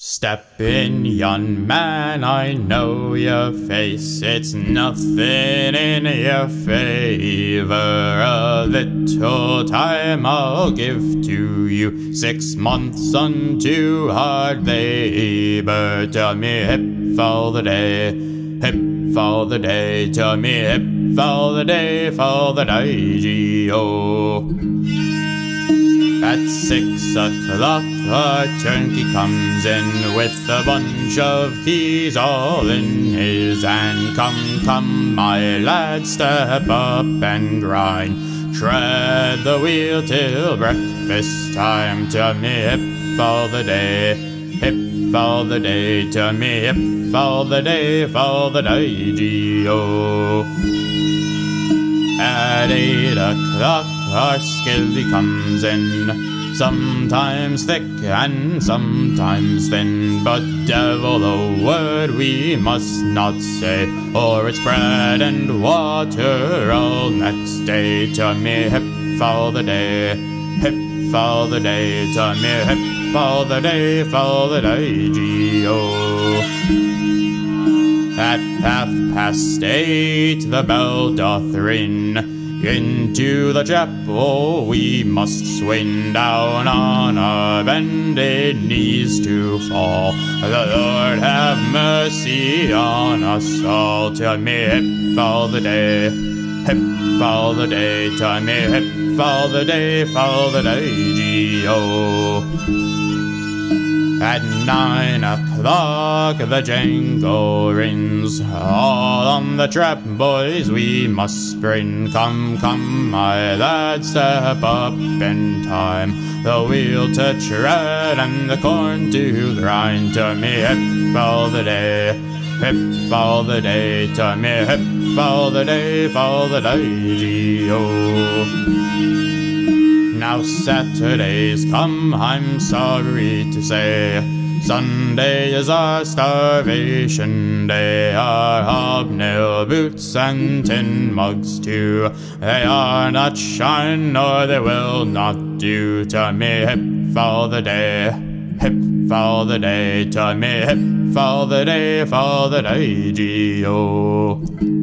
Step in, young man, I know your face. It's nothing in your favor. A little time I'll give to you. Six months unto hard labor. Tell me hip all the day, hip all the day. Tell me hip all the day, all the day, G-O. At six o'clock a turnkey comes in with a bunch of keys all in his hand. Come, come, my lad, step up and grind. Tread the wheel till breakfast time. Tell me hip all the day, hip all the day. Tell me hip all the day, all the day, G-O. At eight o'clock our skilly comes in, sometimes thick and sometimes thin, but devil a word we must not say, or it's bread and water all next day. To me hip all the day, hip all the day, to me hip all the day, all the day, G-O. At half past eight the bell doth ring, into the chapel we must swing down on our bended knees to fall. The Lord have mercy on us all. Tell me hip all the day, hip all the day. Tell me hip all the day, all the day, G-O. At nine o'clock the jangle rings, all on the trap, boys, we must spring. Come, come, my lad, step up in time. The wheel to tread and the corn to grind. To me hip all the day, hip all the day. To me hip all the day, all the day, G-O. Now Saturday's come, I'm sorry to say. Sunday is our starvation day. Our hobnail boots and tin mugs too. They are not shine, nor they will not do. To me hip all the day, hip all the day. To me hip all the day, all the day, G-O.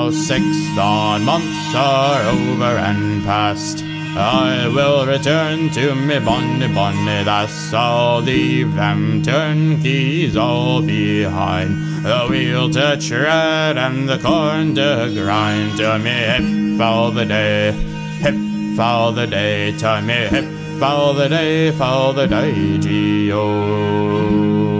Now six dawn months are over and past. I will return to me bonny bonny lass. I'll leave them turnkeys all behind. The wheel to tread and the corn to grind. To me hip all the day, hip all the day. To me hip all the day, all the day, G-O.